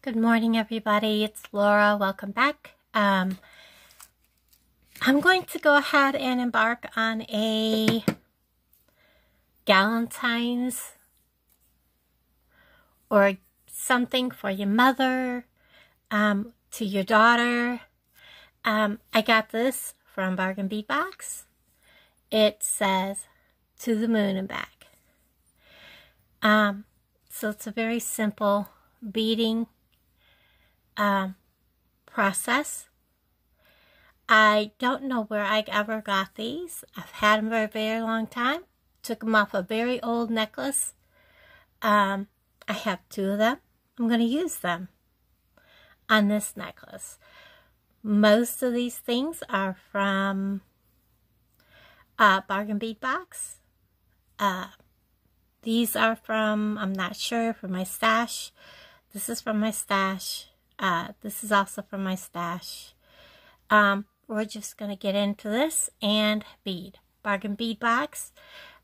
Good morning, everybody. It's Laura. Welcome back. Um, I'm going to go ahead and embark on a Galentine's or something for your mother, um, to your daughter. Um, I got this from Bargain Bead Box. It says, to the moon and back. Um, so it's a very simple beading um, process. I don't know where I ever got these. I've had them for a very long time. Took them off a very old necklace. Um, I have two of them. I'm going to use them on this necklace. Most of these things are from uh, Bargain Bead Box. Uh, these are from, I'm not sure, from my stash. This is from my stash. Uh, this is also from my stash. Um, we're just going to get into this and bead. Bargain Bead Box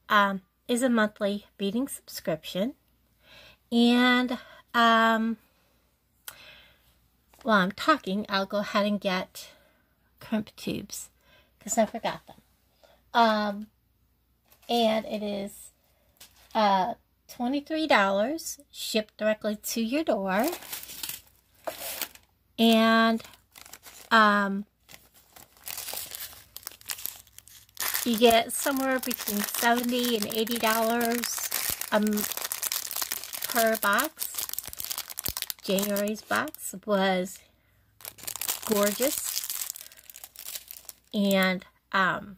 um, is a monthly beading subscription. And um, while I'm talking, I'll go ahead and get crimp tubes because I forgot them. Um, and it is uh, $23 shipped directly to your door. And um, you get somewhere between 70 and $80 um, per box. January's box was gorgeous. And um,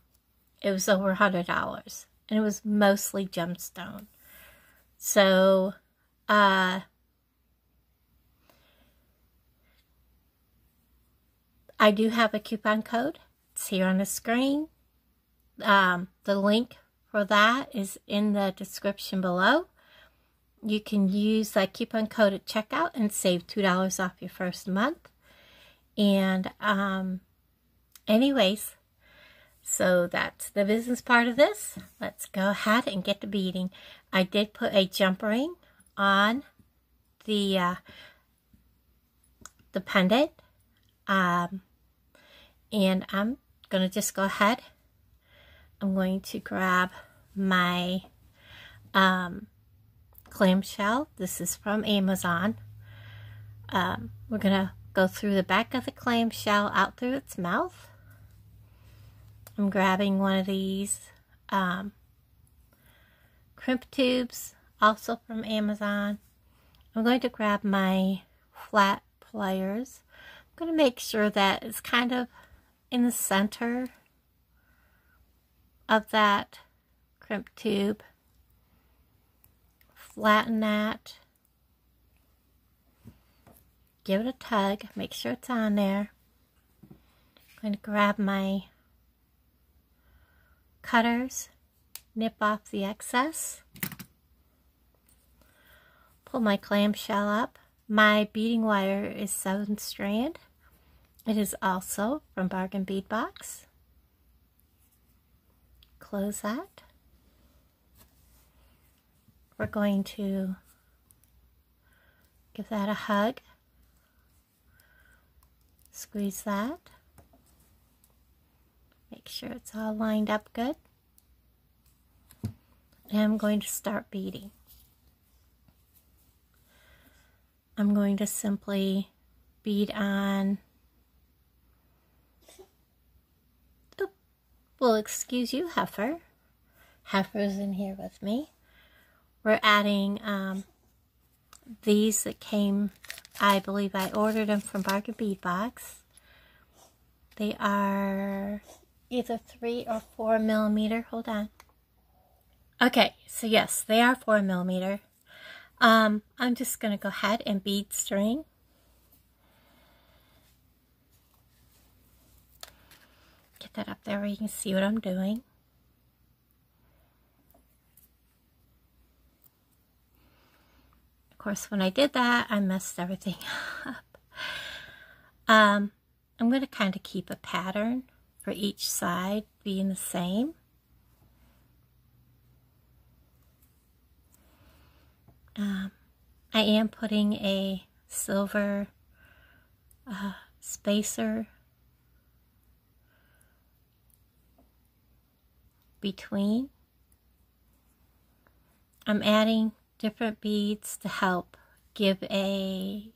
it was over a $100. And it was mostly gemstone. So, uh, I do have a coupon code. It's here on the screen. Um, the link for that is in the description below. You can use that coupon code at checkout and save $2 off your first month. And um, anyways, so that's the business part of this. Let's go ahead and get the beading. I did put a jump ring on the uh, the pendant. Um, and I'm going to just go ahead. I'm going to grab my um, clamshell. This is from Amazon. Um, we're going to go through the back of the clamshell out through its mouth. I'm grabbing one of these um, crimp tubes, also from Amazon. I'm going to grab my flat pliers. I'm going to make sure that it's kind of in the center of that crimp tube. Flatten that. Give it a tug. Make sure it's on there. I'm going to grab my cutters. Nip off the excess. Pull my clamshell up. My beading wire is 7 strand. It is also from Bargain Bead Box. Close that. We're going to give that a hug. Squeeze that. Make sure it's all lined up good. And I'm going to start beading. I'm going to simply bead on Well, excuse you, Heifer. Heifer's in here with me. We're adding um, these that came, I believe I ordered them from Bargain Bead Box. They are either three or four millimeter. Hold on. Okay, so yes, they are four millimeter. Um, I'm just going to go ahead and bead string. That up there where you can see what I'm doing. Of course, when I did that, I messed everything up. Um, I'm going to kind of keep a pattern for each side being the same. Um, I am putting a silver uh, spacer between. I'm adding different beads to help give a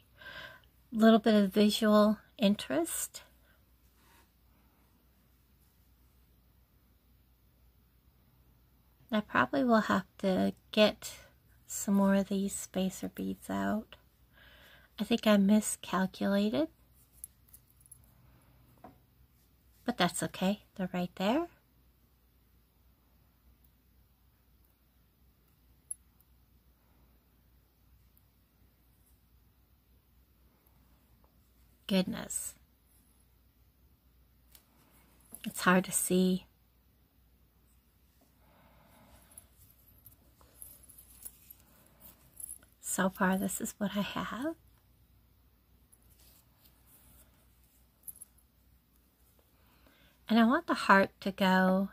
little bit of visual interest. I probably will have to get some more of these spacer beads out. I think I miscalculated. But that's okay. They're right there. Goodness. It's hard to see. So far, this is what I have. And I want the heart to go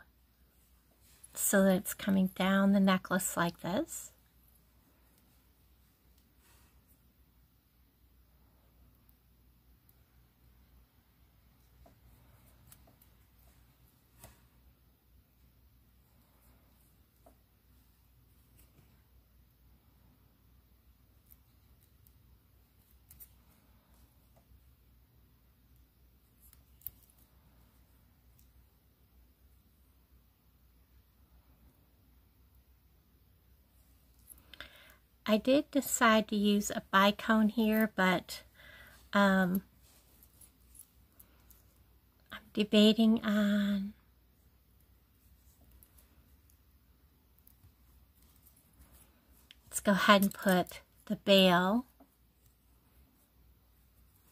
so that it's coming down the necklace like this. I did decide to use a bicone here, but um, I'm debating on let's go ahead and put the bail.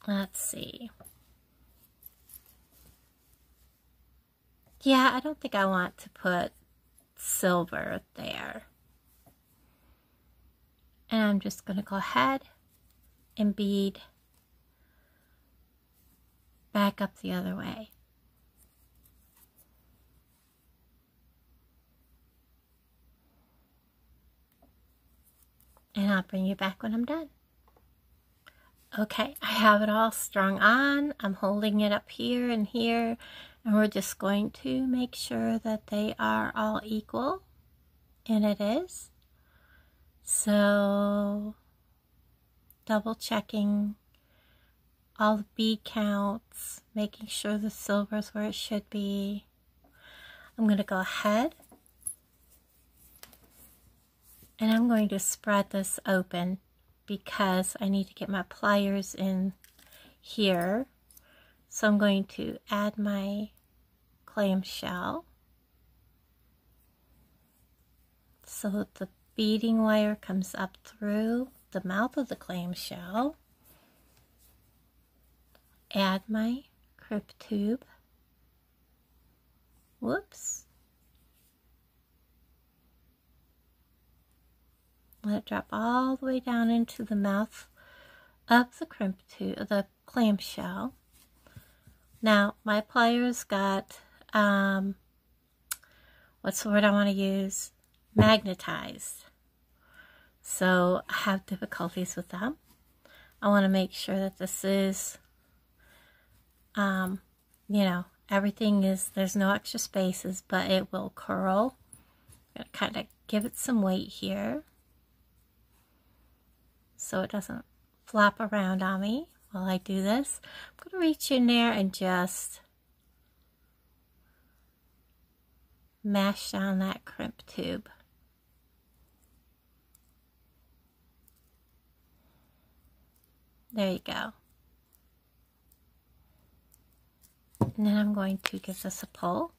Let's see. Yeah, I don't think I want to put silver there. And I'm just going to go ahead and bead back up the other way. And I'll bring you back when I'm done. Okay, I have it all strung on. I'm holding it up here and here. And we're just going to make sure that they are all equal. And it is. So double checking all the bead counts, making sure the silver is where it should be. I'm going to go ahead and I'm going to spread this open because I need to get my pliers in here. So I'm going to add my clamshell so that the beading wire comes up through the mouth of the clamshell. Add my crimp tube. Whoops. Let it drop all the way down into the mouth of the crimp tube, the clamshell. Now, my pliers got, um, what's the word I want to use? Magnetized. So I have difficulties with that. I want to make sure that this is, um, you know, everything is, there's no extra spaces, but it will curl. I kind of give it some weight here so it doesn't flop around on me while I do this. I'm going to reach in there and just mash down that crimp tube. There you go. And then I'm going to give this a pull.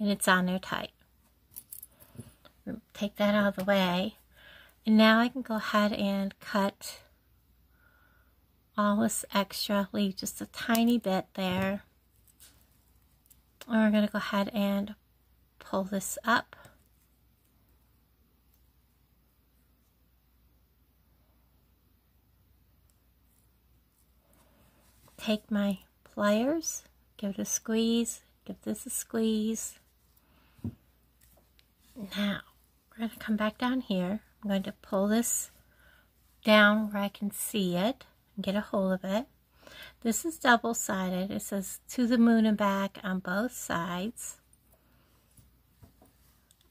And it's on there tight. Take that out of the way. And now I can go ahead and cut all this extra, leave just a tiny bit there. And we're going to go ahead and pull this up. Take my pliers, give it a squeeze, give this a squeeze. Now, we're going to come back down here. I'm going to pull this down where I can see it and get a hold of it. This is double-sided. It says to the moon and back on both sides.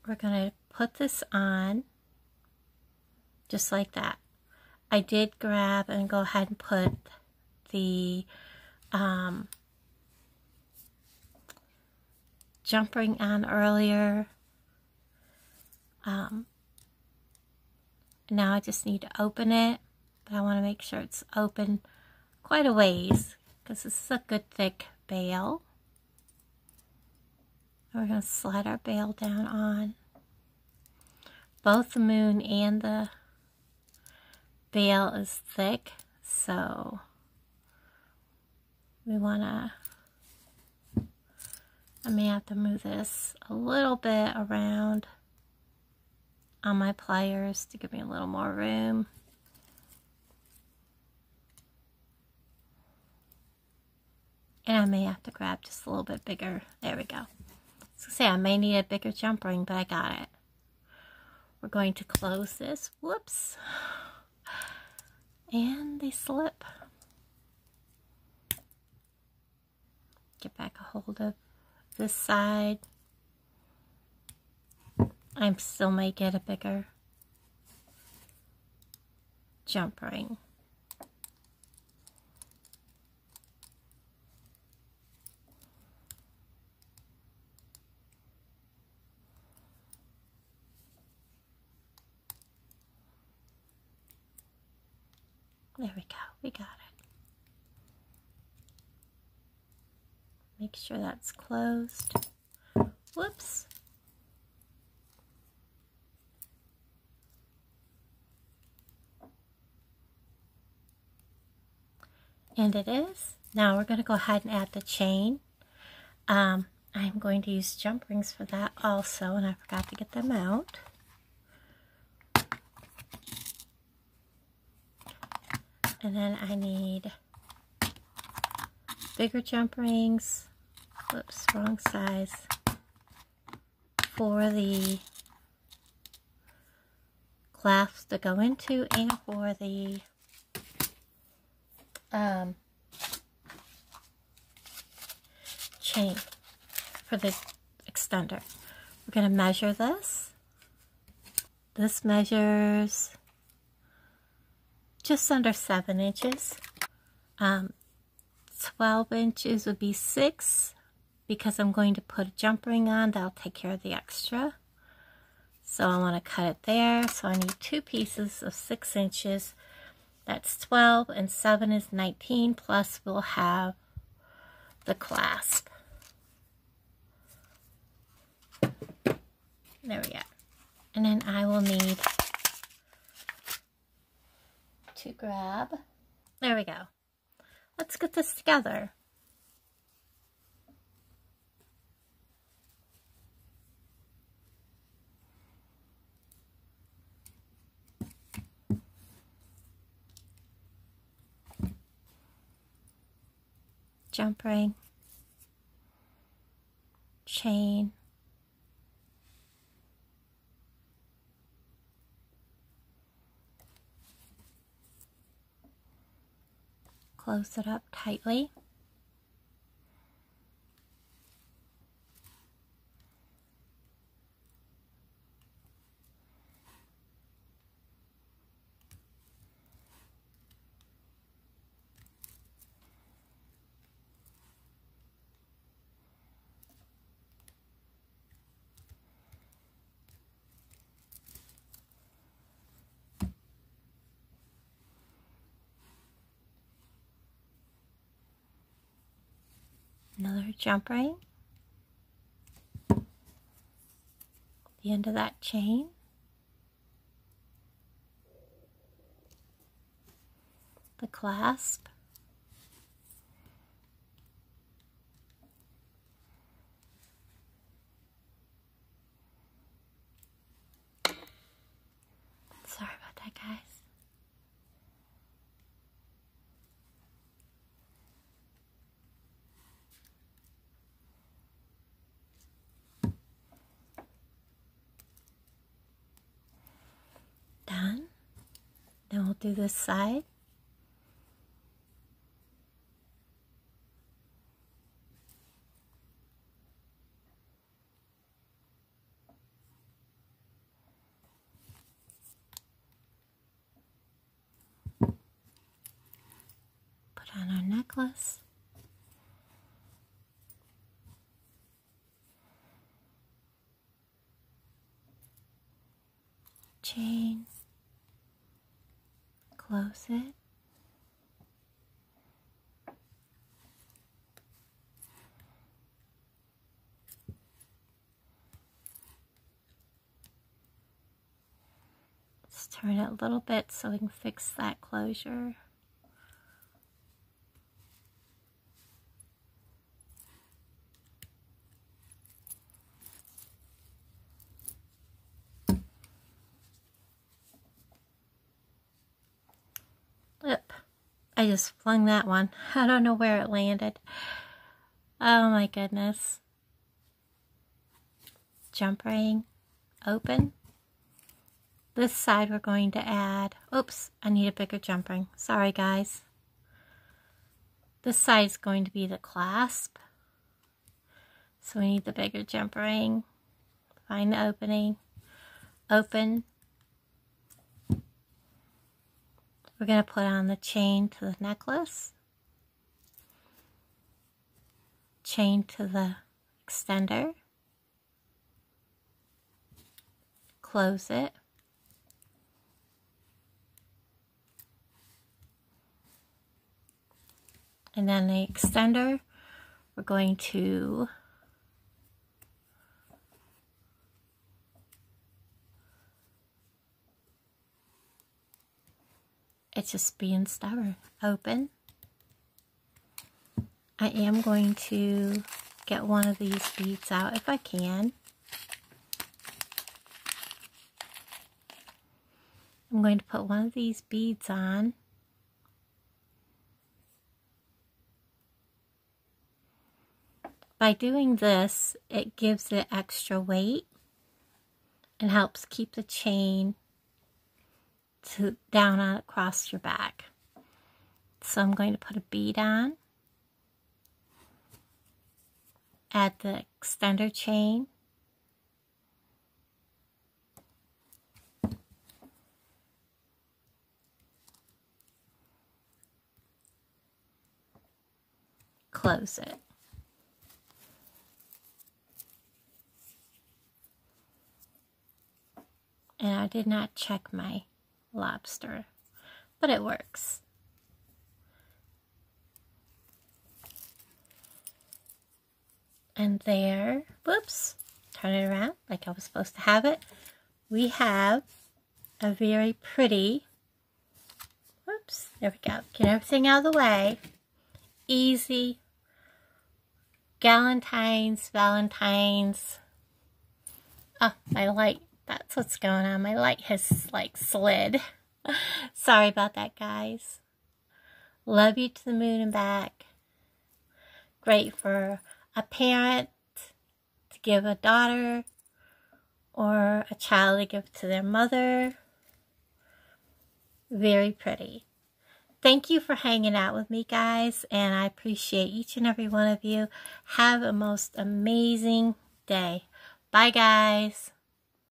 We're going to put this on just like that. I did grab and go ahead and put the um, jump ring on earlier. Um, now I just need to open it, but I want to make sure it's open quite a ways because this is a good thick bail. We're going to slide our bail down on. Both the moon and the bail is thick, so we want to I may have to move this a little bit around on my pliers to give me a little more room. And I may have to grab just a little bit bigger. There we go. So say I may need a bigger jump ring, but I got it. We're going to close this. Whoops. And they slip. Get back a hold of this side. I still may get a bigger jump ring. There we go, we got it. Make sure that's closed. Whoops. And it is. Now we're going to go ahead and add the chain. Um, I'm going to use jump rings for that also, and I forgot to get them out. And then I need bigger jump rings whoops, wrong size, for the clasps to go into and for the um, chain for the extender. We're going to measure this. This measures just under 7 inches. Um, 12 inches would be 6 because I'm going to put a jump ring on, that'll take care of the extra. So I want to cut it there. So I need two pieces of 6 inches. That's 12 and 7 is 19 plus we'll have the clasp. There we go. And then I will need to grab, there we go. Let's get this together. Jump ring, chain, close it up tightly. Jump ring, the end of that chain, the clasp, sorry about that guys. We'll do this side. Put on our necklace. Chain. Close it. Let's turn it a little bit so we can fix that closure. I just flung that one. I don't know where it landed. Oh my goodness. Jump ring. Open. This side we're going to add, oops, I need a bigger jump ring. Sorry guys. This side is going to be the clasp. So we need the bigger jump ring. Find the opening. Open. We're going to put on the chain to the necklace. Chain to the extender. Close it. And then the extender, we're going to it's just being stubborn. Open. I am going to get one of these beads out if I can. I'm going to put one of these beads on. By doing this, it gives it extra weight and helps keep the chain to down across your back. So I'm going to put a bead on, add the extender chain, close it. And I did not check my lobster, but it works. And there, whoops, turn it around like I was supposed to have it. We have a very pretty, whoops, there we go. Get everything out of the way. Easy Galentine's, Valentine's. Oh, my light that's what's going on. My light has like slid. Sorry about that, guys. Love you to the moon and back. Great for a parent to give a daughter or a child to give to their mother. Very pretty. Thank you for hanging out with me, guys, and I appreciate each and every one of you. Have a most amazing day. Bye, guys.